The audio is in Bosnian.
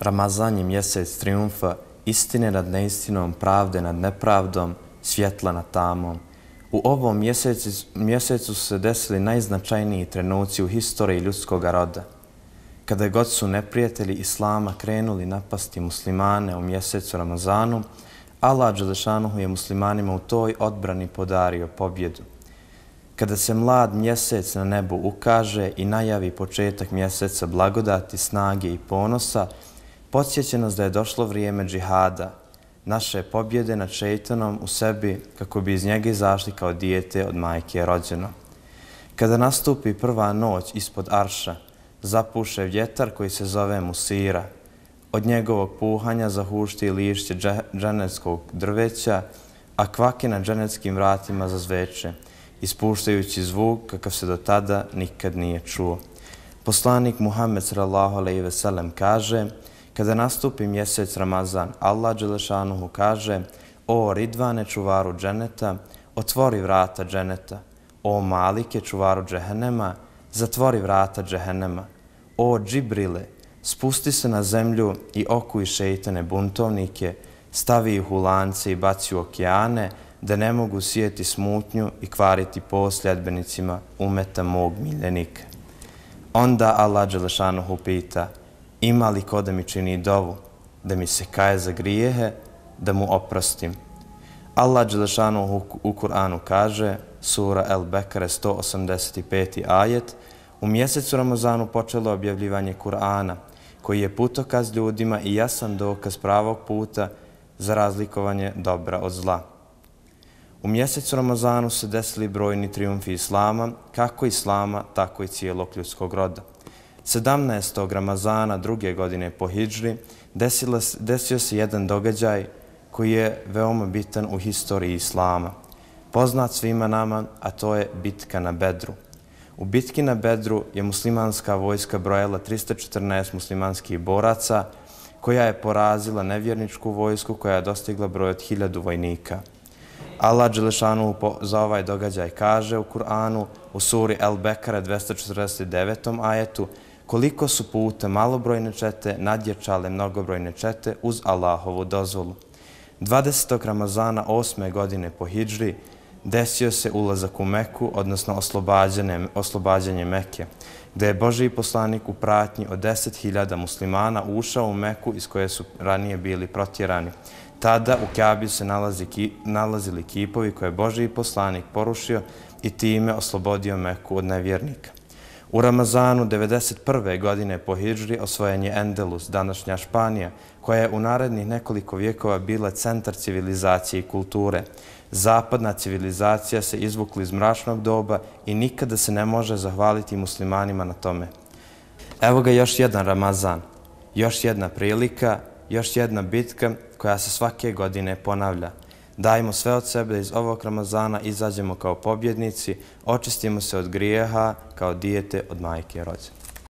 Ramazan je mjesec triumfa, istine nad neistinom, pravde nad nepravdom, svjetla nad tamom. U ovom mjesecu, mjesecu su se desili najznačajniji trenuci u historiji ljudskog roda. Kada god su neprijatelji Islama krenuli napasti muslimane u mjesecu Ramazanu, Allah Đelešanuhu je muslimanima u toj odbrani podario pobjedu. Kada se mlad mjesec na nebu ukaže i najavi početak mjeseca blagodati, snage i ponosa, podsjeće nas da je došlo vrijeme džihada, naše pobjede nad šeitanom u sebi kako bi iz njega izašli kao dijete od majke rođeno. Kada nastupi prva noć ispod arša, zapuše vjetar koji se zove Musira. Od njegovog puhanja zahušti lišće dženevskog drveća, a kvake na dženevskim vratima zazveče, ispuštajući zvuk kakav se do tada nikad nije čuo. Poslanik Muhammed sallallahu alejhi ve sellem kaže: Kada nastupi mjesec Ramazan, Allah Đelešanuhu kaže O Ridvane čuvaru dženeta, otvori vrata dženeta. O Malike čuvaru džehennema, zatvori vrata džehennema. O Džibrile, spusti se na zemlju i okuj šeitane buntovnike, stavi ih u lance i baci u okeane, da ne mogu sijeti smutnju i kvariti posljedbenicima umeta mog miljenika. Onda Allah Đelešanuhu pita – ima li ko da mi čini dovu, da mi se kaje za grijehe, da mu oprostim. Allah Đelešanu u Kur'anu kaže, sura El Bekare 185. ajet, u mjesecu Ramazanu počelo objavljivanje Kur'ana, koji je putokaz ljudima i jasan dokaz pravog puta za razlikovanje dobra od zla. U mjesecu Ramazanu se desili brojni triumfi Islama, kako Islama, tako i cijelog ljudskog roda. 17. Ramazana druge godine po Hidžri desio se jedan događaj koji je veoma bitan u historiji Islama. Poznat svima nama, a to je bitka na Bedru. U bitki na Bedru je muslimanska vojska brojala 314 muslimanskih boraca koja je porazila nevjerničku vojsku koja je dostigla broj od hiljadu vojnika. Allah Đelešanu za ovaj događaj kaže u Kur'anu u suri El Bekara 249. ajetu koliko su puta malobrojne čete nadječale mnogobrojne čete uz Allahovu dozvolu. 20. Ramazana 8. godine po Hidžri desio se ulazak u Meku, odnosno oslobađanje, oslobađanje Meke, gde je Boži poslanik u pratnji od 10.000 muslimana ušao u Meku iz koje su ranije bili protjerani. Tada u Kjabi se nalazi, nalazili kipovi koje je Boži poslanik porušio i time oslobodio Meku od nevjernika. U Ramazanu 1991. godine po Hidžri osvojen je Endelus, današnja Španija, koja je u narednih nekoliko vijekova bila centar civilizacije i kulture. Zapadna civilizacija se izvukla iz mračnog doba i nikada se ne može zahvaliti muslimanima na tome. Evo ga još jedan Ramazan, još jedna prilika, još jedna bitka koja se svake godine ponavlja. Dajmo sve od sebe da iz ovog Ramazana izađemo kao pobjednici, očistimo se od grijeha kao dijete od majke rođene.